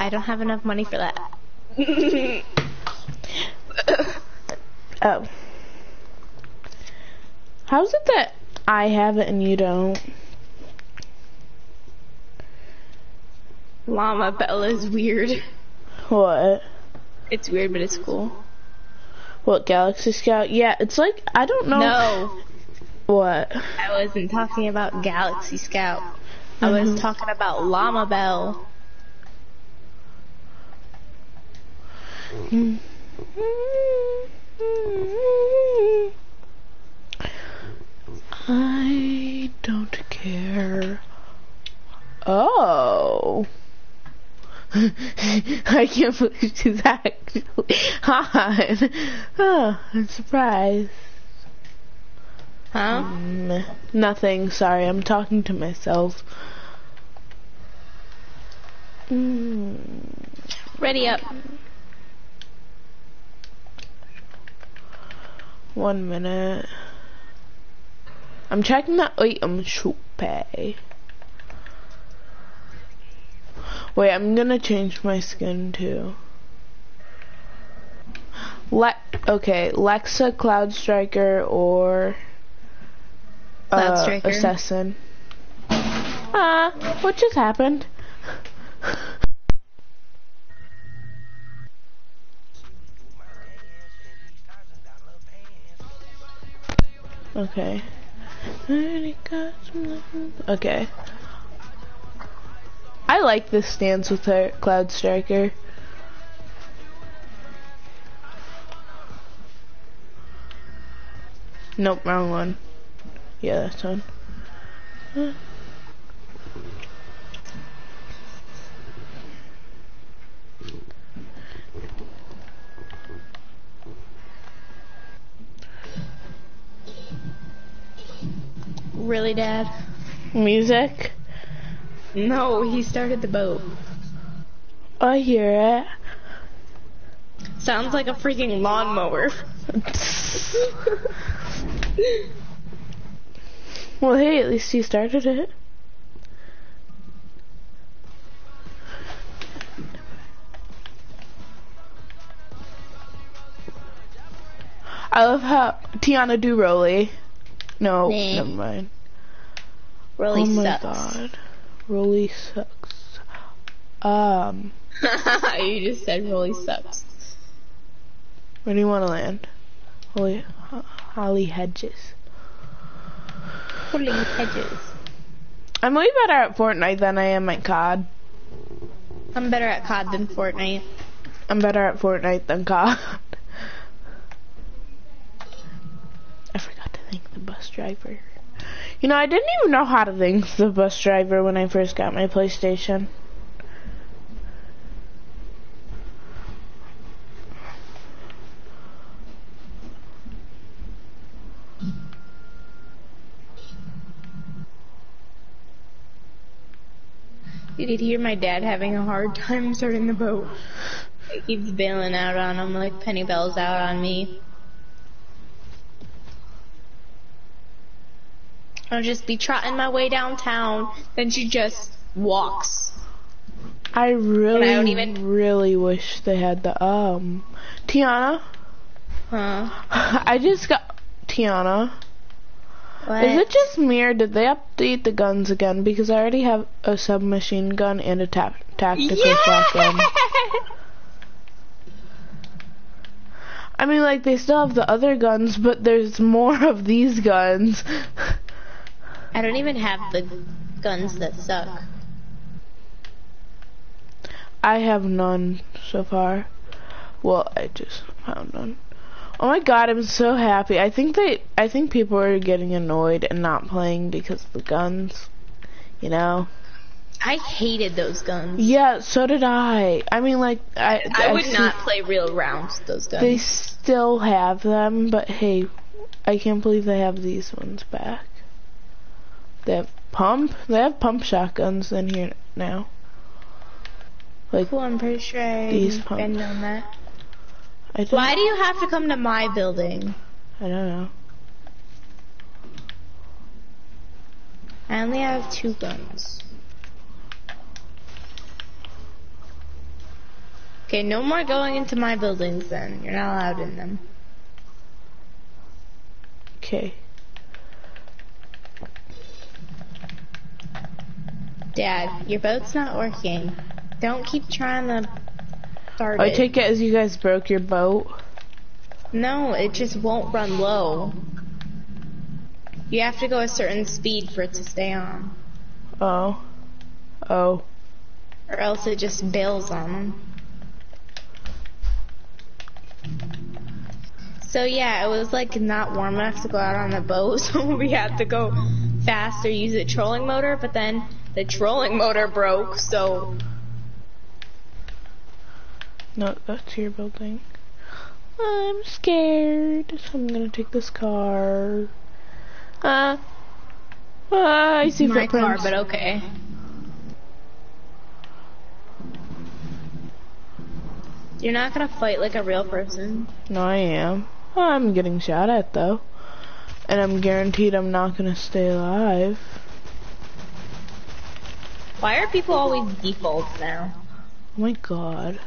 I don't have enough money for that. oh. How's it that I have it and you don't? Llama Bell is weird. What? It's weird, but it's cool. What, Galaxy Scout? Yeah, it's like, I don't know. No. What? I wasn't talking about Galaxy Scout. I was Mhm. talking about Llama Bell. I don't care. Oh. I can't believe she's actually hot. Oh, I'm surprised. Huh? Mm, nothing, sorry, I'm talking to myself. Mm. Ready up. One minute. I'm checking that item shop pay. Wait, I'm gonna change my skin too. Le okay, Lexa, Cloud Striker, or Cloud uh, Striker. Assassin. Ah, what just happened? Okay. Okay. I like this stance with her Cloud Striker. Nope, wrong one. Yeah, that's one. Really, Dad? Music. No, he started the boat. I hear it. Sounds like a freaking lawnmower. Well, hey, at least he started it. I love how Tiana do Rolly. No, Nah. never mind. Really oh my sucks. god. Rolly sucks. Um, you just said really sucks. where do you want to land? Holly, Holly Hedges. Holly hedges. I'm way better at Fortnite than I am at COD. I'm better at COD than Fortnite. I'm better at Fortnite than COD. I forgot to thank the bus driver. You know, I didn't even know how to thank the bus driver when I first got my PlayStation. You hear my dad having a hard time starting the boat. He keeps bailing out on him like Penny Bell's out on me. I'll just be trotting my way downtown, then she just walks. I really, don't even- really wish they had the, um, Tiana, Huh? I just got, Tiana, What? is it just me or did they update the guns again? Because I already have a submachine gun and a ta- tactical yeah! shotgun. I mean, like, they still have the other guns, but there's more of these guns. I don't even have the guns that suck. I have none so far. Well, I just found none. Oh my god, I'm so happy. I think they, I think people are getting annoyed and not playing because of the guns. You know? I hated those guns. Yeah, so did I. I mean, like, I, I I've would seen- not play real rounds with those guns. They still have them, but hey, I can't believe they have these ones back. They have pump. They have pump shotguns in here now. Like, Cool, I'm pretty sure I These didn't pumps. been on that. Why do you have to come to my building? I don't know. I only have two guns. Okay, no more going into my buildings then. You're not allowed in them. Okay. Dad, your boat's not working. Don't keep trying to start it. I it. take it as you guys broke your boat. no, it just won't run low. You have to go a certain speed for it to stay on. Oh. Oh. Or else it just bails on them. So yeah, it was like not warm enough to go out on the boat, so we had to go faster, or use a trolling motor, but then the trolling motor broke, so No, that's your building. I'm scared, so I'm gonna take this car. Uh. Uh, I see my car, but okay. You're not gonna fight like a real person. No, I am. I'm getting shot at though. And I'm guaranteed I'm not gonna stay alive. Why are people always defaults now? Oh my god.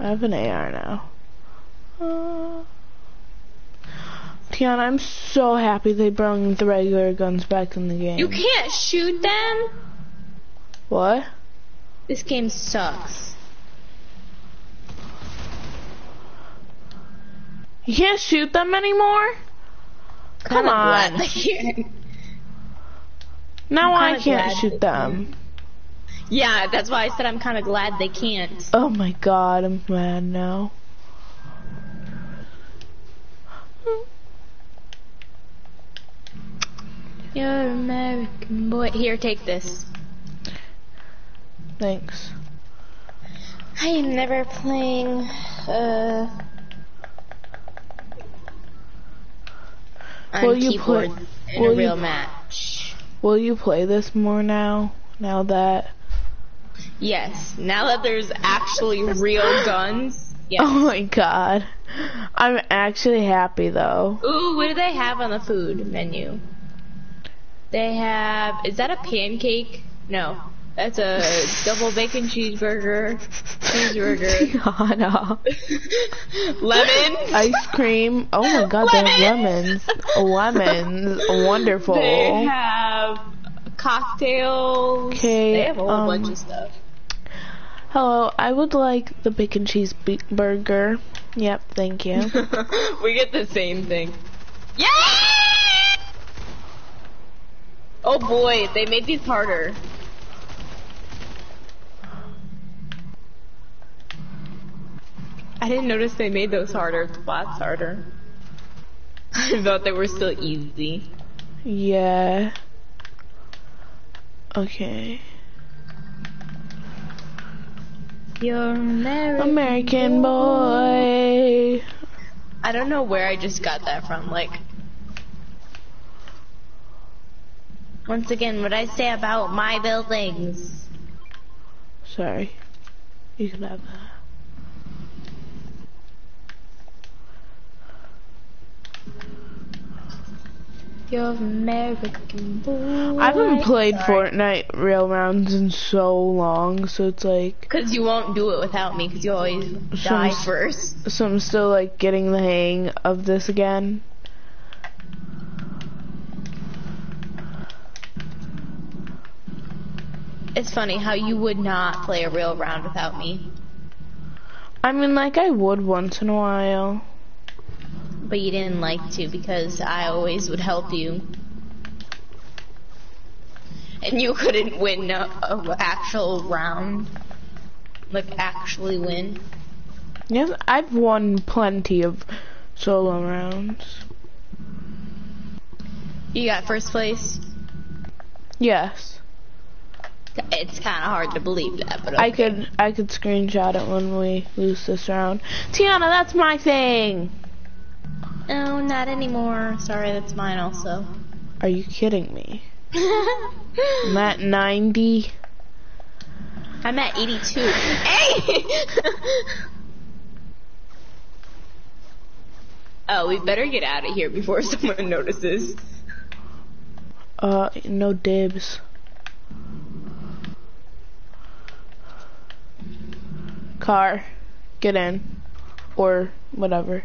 I have an AR now. Uh, Tiana, I'm so happy they brought the regular guns back in the game. You can't shoot them? What? This game sucks. You can't shoot them anymore? Come Kinda on. glad they can't. Now I can't shoot them. Yeah, that's why I said I'm kind of glad they can't. Oh my god, I'm mad now. You're American boy. Here, take this. Thanks. I am never playing, uh... On Will you keyboard play- in will a you- real match. Will you play this more now? Now that Yes, now that there's actually real guns. Yes. Oh my god. I'm actually happy though. Ooh, what do they have on the food menu? They have. Is that a pancake? No, that's a double bacon cheeseburger. Cheeseburger. Tiana. Lemon. Ice cream. Oh my god, they have lemons. Lemons. Wonderful. They have cocktails. 'Kay, They have a whole um, bunch of stuff. Hello, I would like the bacon cheeseburger. Yep, thank you. we get the same thing. Yeah! Oh boy, they made these harder. I didn't notice they made those harder. The flats harder. I thought they were still easy. yeah. Okay. You're American. American boy. I don't know where I just got that from. Like, once again, what I say about my buildings. Sorry. You can have that. You're American boy. I haven't played Sorry. Fortnite real rounds in so long, so it's like Cause you won't do it without me, cause you always die Some- first. so I'm still like getting the hang of this again. It's funny how you would not play a real round without me, I mean like I would once in a while. But you didn't like to because I always would help you. And you couldn't win a, a actual round. Like actually win. Yes, I've won plenty of solo rounds. You got first place. Yes. It's kind of hard to believe that, but okay. I could I could screenshot it when we lose this round. Tiana, that's my thing. No, not anymore. Sorry, that's mine also. Are you kidding me? I'm at 90. I'm at 82. Hey! oh, we better get out of here before someone notices. Uh, no dibs. car. Get in. Or whatever.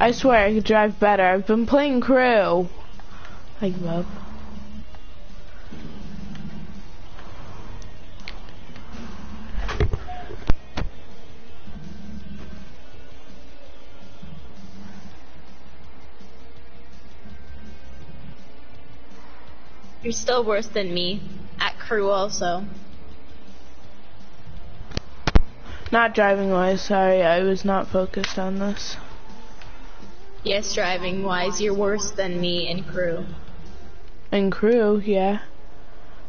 I swear I could drive better. I've been playing crew. I give up. You're still worse than me. At crew also. Not driving wise, sorry, I was not focused on this. Yes, driving wise, you're worse than me and crew. And crew, yeah.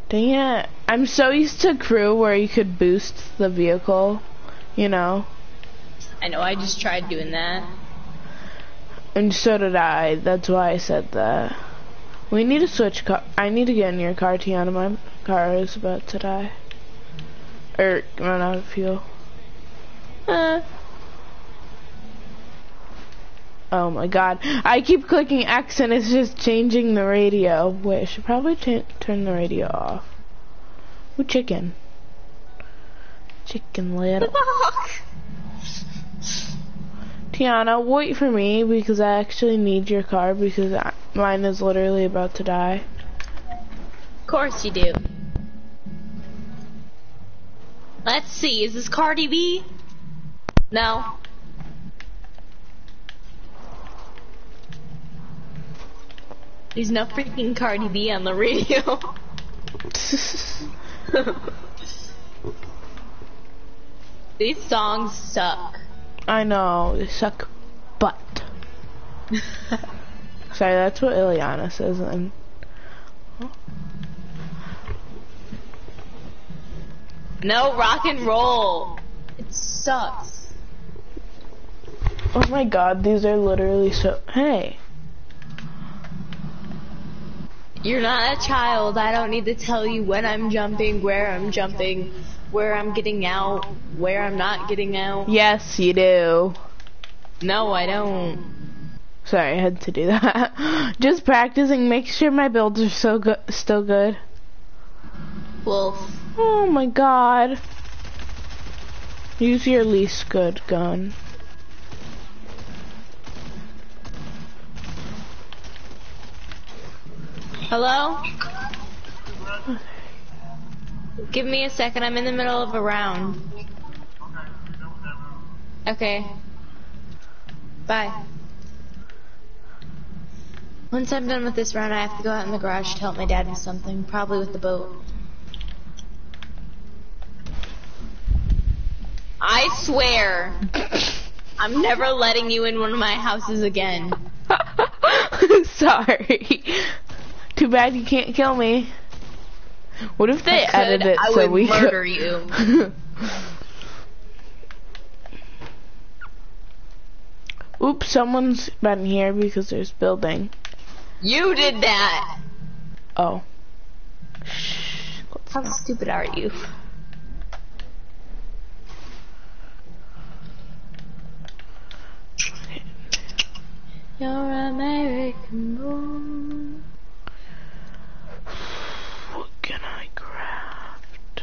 Dang it. I'm so used to crew where you could boost the vehicle, you know. I know, I just tried doing that. And so did I. That's why I said that. We need to switch car. I need to get in your car, Tiana. My car is about to die. Or run out of fuel. Uh. Oh my god. I keep clicking X and it's just changing the radio. Wait, I should probably turn the radio off. Ooh, chicken. Chicken little. Tiana, wait for me because I actually need your car because I, mine is literally about to die. Of course you do. Let's see, is this Cardi B? No. There's no freaking Cardi B on the radio. These songs suck. I know, they suck butt. Sorry, that's what Ileana says and No rock and roll. It sucks. Oh my god, these are literally so hey. You're not a child. I don't need to tell you when I'm jumping, where I'm jumping where I'm getting out, where I'm not getting out. Yes, you do. No, I don't. Sorry, I had to do that. Just practicing, make sure my builds are so good, still good. Wolf. Oh my god. Use your least good gun. Hello? Give me a second, I'm in the middle of a round. Okay. Bye. Once I'm done with this round, I have to go out in the garage to help my dad with something, probably with the boat. I swear, I'm never letting you in one of my houses again. Sorry. Too bad you can't kill me. What if they edit it I so we could murder you? Oops, someone's been here because there's building. You did that. Oh. Shh, How stupid are you? You're American. can I craft?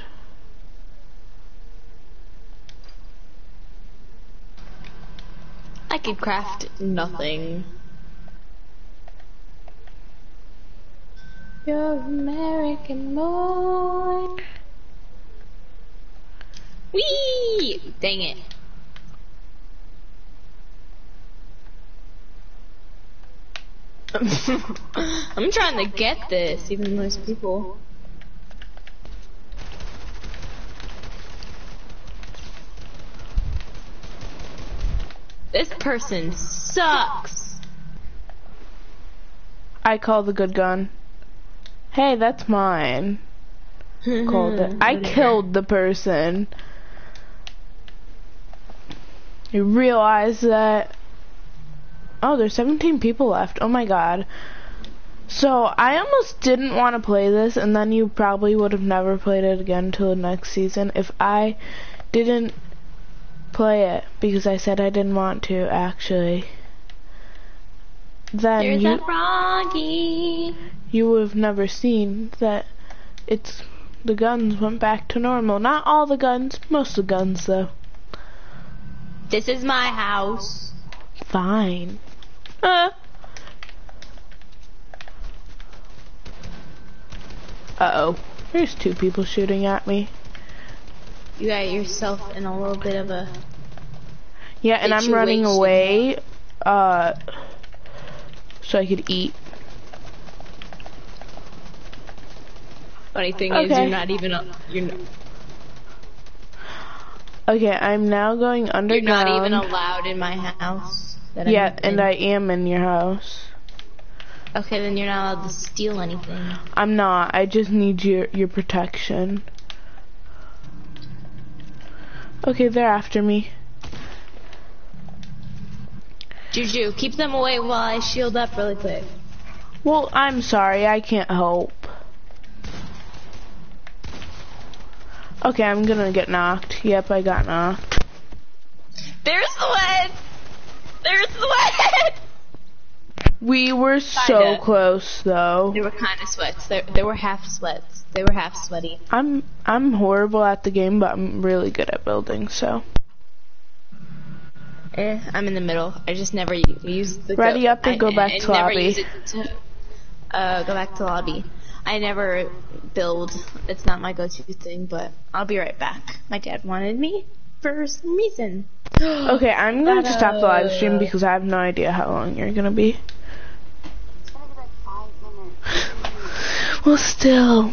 I could craft nothing. You're American boy. Whee! Dang it. I'm trying to get this, even those people. This person sucks. I call the good gun. Hey, that's mine. Called it. I killed the person. You realize that? Oh, there's 17 people left. Oh my god. So, I almost didn't want to play this, and then you probably would have never played it again until the next season if I didn't play it because I said I didn't want to actually. Then There's you, a froggy. you would have never seen that it's The guns went back to normal. Not all the guns, most of the guns though. This is my house. Fine. Uh. Uh-oh. There's two people shooting at me. You got yourself in a little bit of a Yeah, and I'm running away, uh, so I could eat. funny thing is you're not even you're Okay, I'm now going under you're underground. not even allowed in my house. That yeah, and. I am in your house. Okay, then you're not allowed to steal anything. I'm not. I just need your your protection. Okay, they're after me. Juju, keep them away while I shield up really quick. Well, I'm sorry. I can't help. Okay, I'm gonna get knocked. Yep, I got knocked. There's the one! There's the one! We were so Kinda. close, though. They were kind of sweats. They, they were half sweats. They were half sweaty. I'm I'm horrible at the game, but I'm really good at building. So Eh, I'm in the middle. I just never use the Ready up and I- go back I to never lobby. to uh, go back to lobby. I never build. It's not my go-to thing, but I'll be right back. My dad wanted me for some reason. okay, I'm going to stop the live stream because I have no idea how long you're gonna be. It's gonna be like five minutes. Well, still.